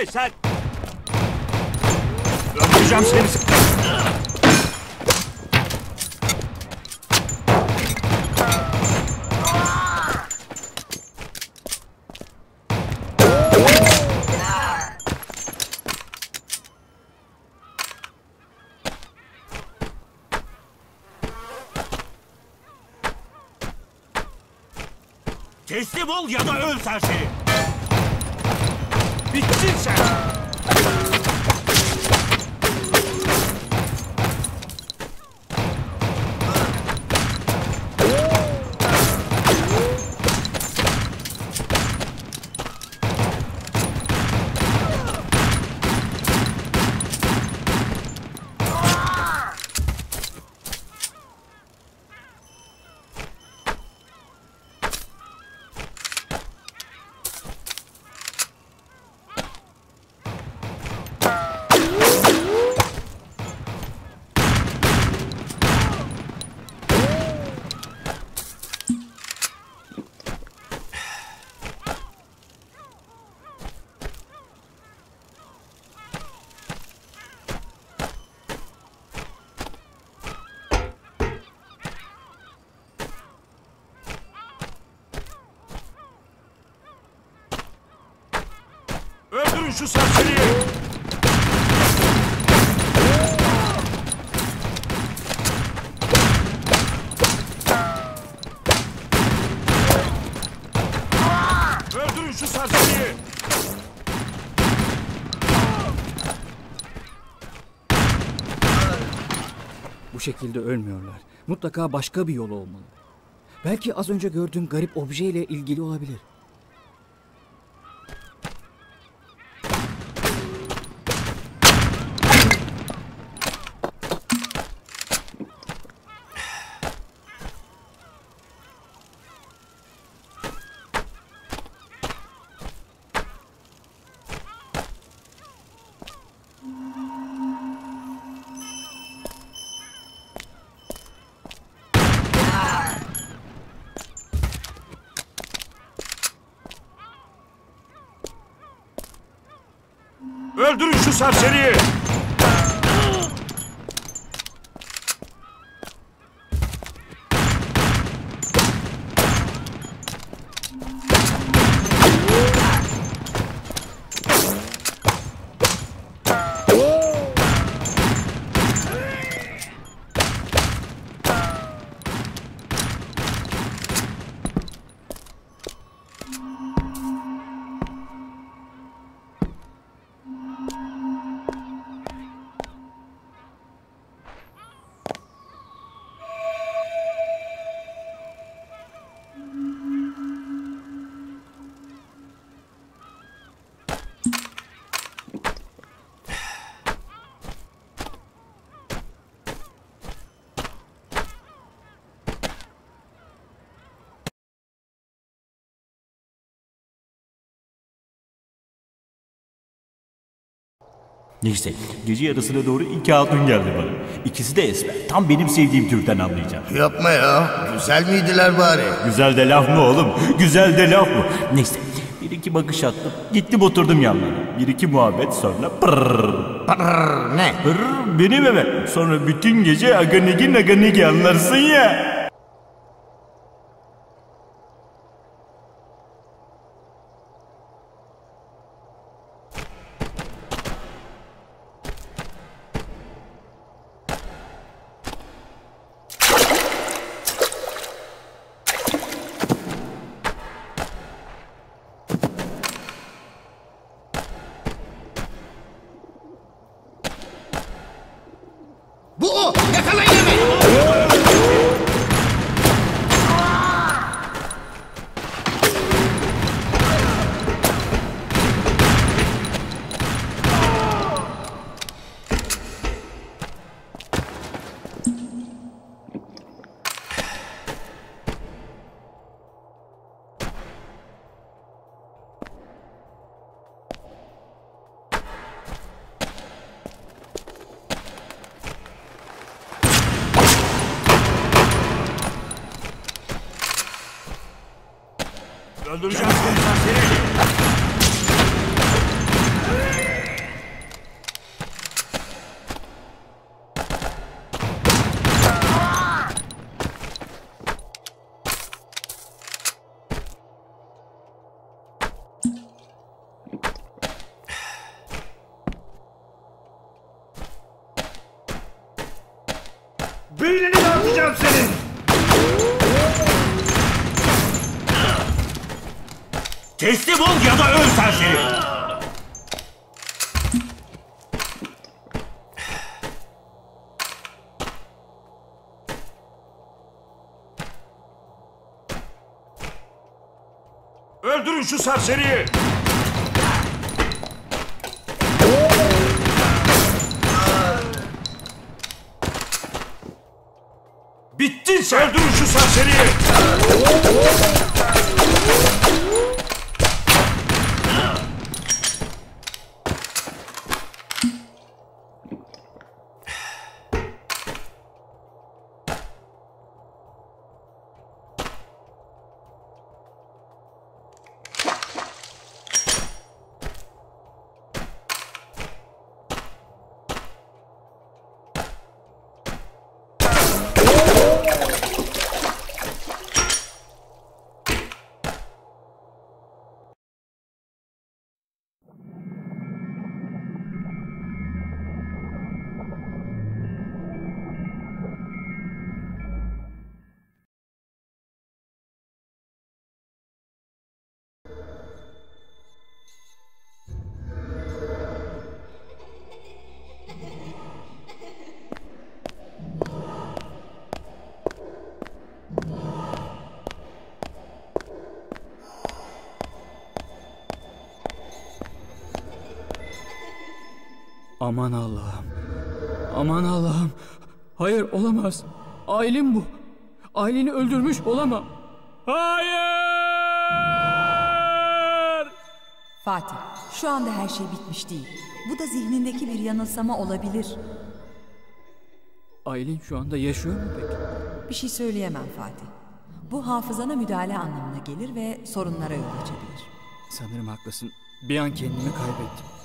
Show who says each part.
Speaker 1: Hey sen! Öldüreceğim seni. Teslim ol ya da öl serseri. Bittin sen. Öldürün şu serseriyi. Öldürün şu serseriyi.
Speaker 2: Bu şekilde ölmüyorlar. Mutlaka başka bir yol olmalı. Belki az önce gördüğüm garip objeyle ilgili olabilir.
Speaker 1: Öldürün şu serseriyi.
Speaker 3: Neyse gece yarısına doğru iki hatun geldi bana. İkisi de esmer. Tam benim sevdiğim türden anlayacağım.
Speaker 4: Yapma ya. Güzel miydiler bari?
Speaker 3: Güzel de laf mı oğlum? Güzel de laf mı? Neyse bir iki bakış attım. Gittim oturdum yanlarına. Bir iki muhabbet sonra pırrrr.
Speaker 4: Pırr, ne?
Speaker 3: Pırrrr benim eve. Sonra bütün gece aganigi naganigi anlarsın ya.
Speaker 4: Öldüreceğiz
Speaker 1: komutan seni. Beynini dağıtacağım senin!
Speaker 3: Teslim ol ya da öl serseri.
Speaker 1: Öldürün şu serseriyi. Bittin sen. Öldürün şu serseriyi.
Speaker 2: Aman Allah'ım. Aman Allah'ım. Hayır olamaz. Ailem bu. Aileni öldürmüş olamam. Hayır!
Speaker 5: Fatih, şu anda her şey bitmiş değil. Bu da zihnindeki bir yanılsama olabilir.
Speaker 2: Aylin şu anda yaşıyor mu peki?
Speaker 5: Bir şey söyleyemem Fatih. Bu hafızana müdahale anlamına gelir ve sorunlara yol açabilir.
Speaker 2: Sanırım haklısın. Bir an kendimi kaybettim.